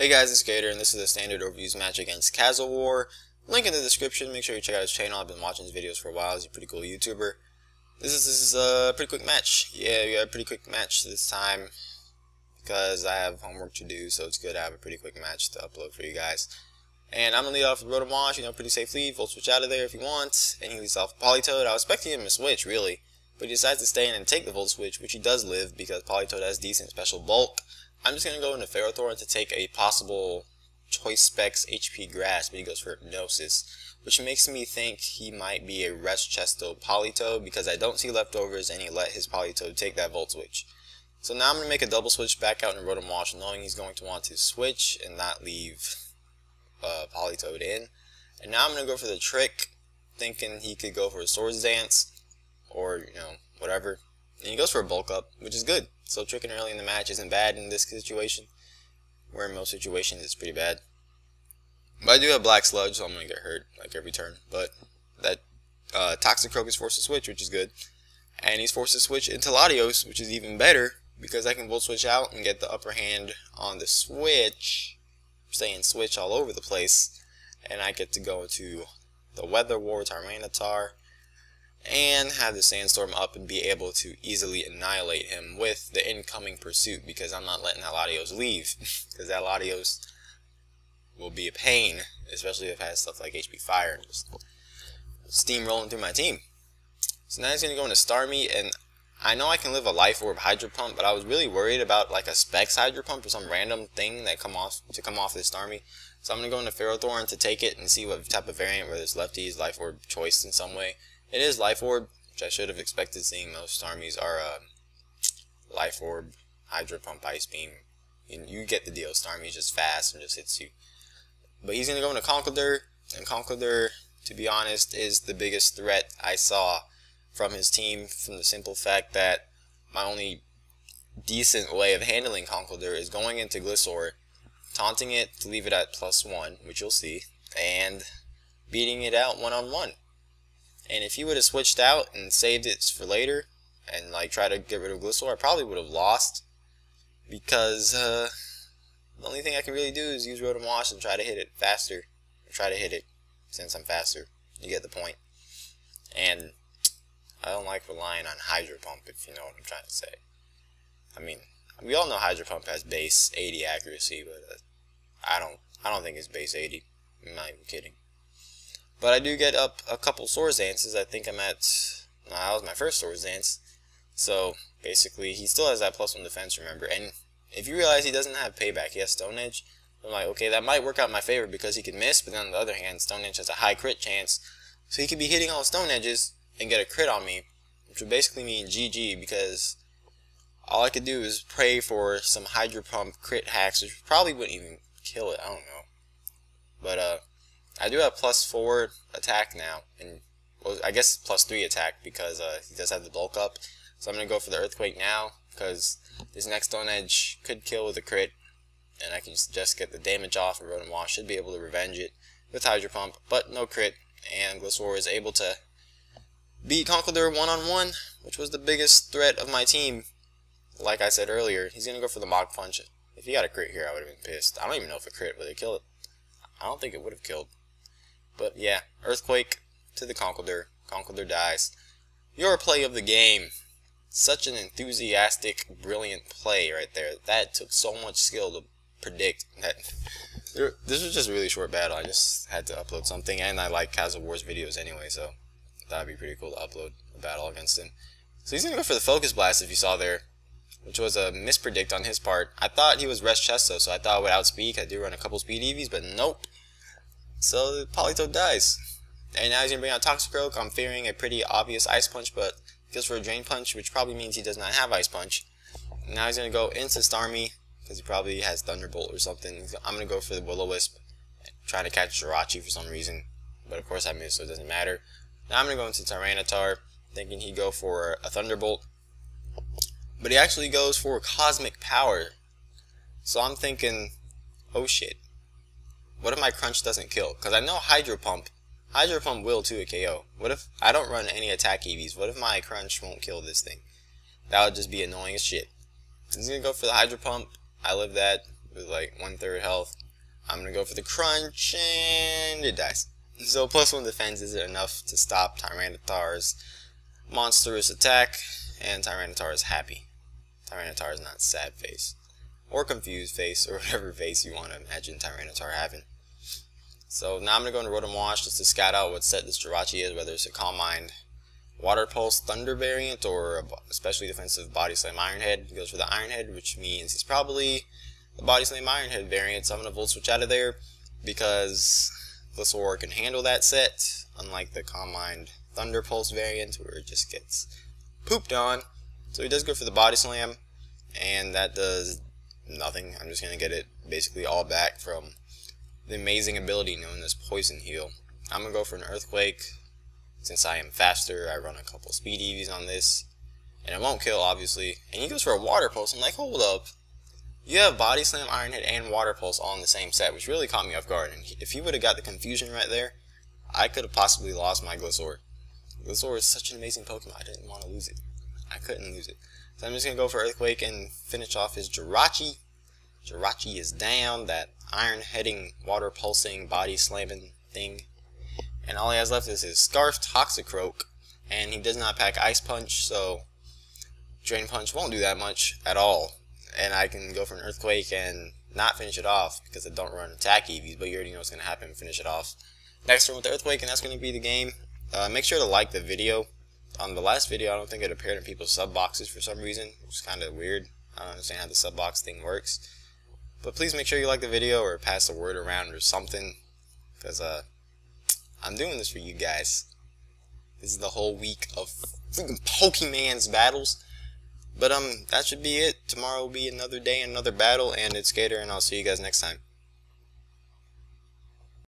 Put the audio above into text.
Hey guys, it's Gator, and this is the standard overused match against KazoWAR. Link in the description. Make sure you check out his channel. I've been watching his videos for a while. He's a pretty cool YouTuber. This is this is a pretty quick match. Yeah, we got a pretty quick match this time because I have homework to do, so it's good to have a pretty quick match to upload for you guys. And I'm gonna lead off with Rotom Wash, you know, pretty safe lead. Volt switch out of there if you want, and he leads off Politoed. I was expecting him to switch really, but he decides to stay in and take the Volt switch, which he does live because Politoed has decent special bulk. I'm just going to go into Ferrothorn to take a possible Choice Specs HP Grass, but he goes for Hypnosis, which makes me think he might be a Rest Chesto Politoed because I don't see leftovers and he let his Politoed take that Volt Switch. So now I'm going to make a double switch back out in Rotom Wash, knowing he's going to want to switch and not leave uh, Politoed in. And now I'm going to go for the trick, thinking he could go for a Swords Dance, or, you know, whatever. And he goes for a bulk up, which is good. So tricking early in the match isn't bad in this situation. Where in most situations it's pretty bad. But I do have Black Sludge, so I'm going to get hurt like every turn. But that uh, Toxicroak is forced to switch, which is good. And he's forced to switch into Latios, which is even better. Because I can Volt Switch out and get the upper hand on the switch. Saying switch all over the place. And I get to go into the Weather War Tyranitar and have the sandstorm up and be able to easily annihilate him with the incoming pursuit because I'm not letting that Latios leave because that Latios will be a pain especially if it has stuff like HP Fire and just steam rolling through my team. So now he's going to go into Starmie and I know I can live a Life Orb Hydro Pump but I was really worried about like a Specs Hydro Pump or some random thing that come off to come off this Starmie. So I'm going to go into Ferrothorn to take it and see what type of variant whether it's lefties, Life Orb choice in some way. It is Life Orb, which I should have expected seeing most armies are uh, Life Orb, Hydro Pump, Ice Beam. You, you get the deal. Starmie's just fast and just hits you. But he's going to go into Conkeldurr, and Conkeldurr, to be honest, is the biggest threat I saw from his team from the simple fact that my only decent way of handling Conkeldurr is going into Gliscor, taunting it to leave it at plus one, which you'll see, and beating it out one-on-one. -on -one. And if he would have switched out and saved it for later, and like try to get rid of Gliscor, I probably would have lost. Because uh, the only thing I can really do is use Rotom Wash and try to hit it faster. Try to hit it since I'm faster. You get the point. And I don't like relying on Hydro Pump, if you know what I'm trying to say. I mean, we all know Hydro Pump has base 80 accuracy, but uh, I don't. I don't think it's base 80. I'm not even kidding. But I do get up a couple Swords Dances. I think I'm at... No, that was my first Swords Dance. So, basically, he still has that plus one defense, remember. And if you realize he doesn't have payback, he has Stone Edge, I'm like, okay, that might work out in my favor because he can miss, but then on the other hand, Stone Edge has a high crit chance. So he could be hitting all Stone Edges and get a crit on me, which would basically mean GG because all I could do is pray for some Hydro Pump crit hacks, which probably wouldn't even kill it, I don't know. But, uh, I do have plus 4 attack now, and well, I guess plus 3 attack because uh, he does have the bulk up. So I'm to go for the Earthquake now, because this next Stone Edge could kill with a crit, and I can just get the damage off, and Rotom Wash should be able to revenge it with Hydro Pump, but no crit, and Gliscor is able to beat Conkeldurr one-on-one, which was the biggest threat of my team. Like I said earlier, he's going to go for the Mach Punch. If he got a crit here, I would have been pissed. I don't even know if a crit would have killed it. I don't think it would have killed. But yeah, Earthquake to the Conkeldurr. Conkeldurr dies. Your play of the game. Such an enthusiastic, brilliant play right there. That took so much skill to predict. That This was just a really short battle. I just had to upload something, and I like KazoWAR's videos anyway, so that'd be pretty cool to upload a battle against him. So he's going to go for the Focus Blast, if you saw there, which was a mispredict on his part. I thought he was Rest Chesto, so I thought I would outspeed. I do run a couple speed EVs, but nope. So Politoed dies. And now he's going to bring out Toxicroak. I'm fearing a pretty obvious Ice Punch, but goes for a Drain Punch, which probably means he does not have Ice Punch. Now he's going to go into Starmie, because he probably has Thunderbolt or something. I'm going to go for the Will-O-Wisp, trying to catch Jirachi for some reason. But of course I missed, so it doesn't matter. Now I'm going to go into Tyranitar, thinking he'd go for a Thunderbolt. But he actually goes for Cosmic Power. So I'm thinking, oh shit, what if my crunch doesn't kill? Because I know Hydro Pump. Hydro Pump will to a KO. What if I don't run any attack EVs? What if my crunch won't kill this thing? That would just be annoying as shit. He's gonna go for the Hydro Pump. I live that with like one third health. I'm gonna go for the crunch and it dies. So plus one defense isn't enough to stop Tyranitar's monstrous attack, and Tyranitar is happy. Tyranitar is not sad face, or confused face, or whatever face you want to imagine Tyranitar having. So now I'm going to go into Rotom Wash just to scout out what set this Jirachi is, whether it's a Calm Mind Water Pulse Thunder variant or a especially defensive Body Slam Iron Head. He goes for the Iron Head, which means he's probably the Body Slam Iron Head variant, so I'm going to Volt Switch out of there because Gliscor can handle that set, unlike the Calm Mind Thunder Pulse variant where it just gets pooped on. So he does go for the Body Slam, and that does nothing. I'm just going to get it basically all back from the amazing ability known as Poison Heal. I'm going to go for an Earthquake. Since I am faster, I run a couple speed EVs on this. And it won't kill, obviously. And he goes for a Water Pulse. I'm like, hold up. You have Body Slam, Iron Head, and Water Pulse all in the same set, which really caught me off guard. And if he would have got the confusion right there, I could have possibly lost my Gliscor. Gliscor is such an amazing Pokemon, I didn't want to lose it. I couldn't lose it. So I'm just going to go for Earthquake and finish off his Jirachi. Jirachi is down, that iron heading, water pulsing, body slamming thing. And all he has left is his Scarf Toxicroak. And he does not pack Ice Punch, so Drain Punch won't do that much at all. And I can go for an Earthquake and not finish it off because I don't run attack EVs, but you already know what's going to happen finish it off. Next turn with the Earthquake, and that's going to be the game. Uh, make sure to like the video. On the last video, I don't think it appeared in people's sub boxes for some reason, which is kind of weird. I don't understand how the sub box thing works. But please make sure you like the video or pass the word around or something. Because uh, I'm doing this for you guys. This is the whole week of freaking Pokemon's battles. But um, that should be it. Tomorrow will be another day, another battle, and it's Gator, and I'll see you guys next time.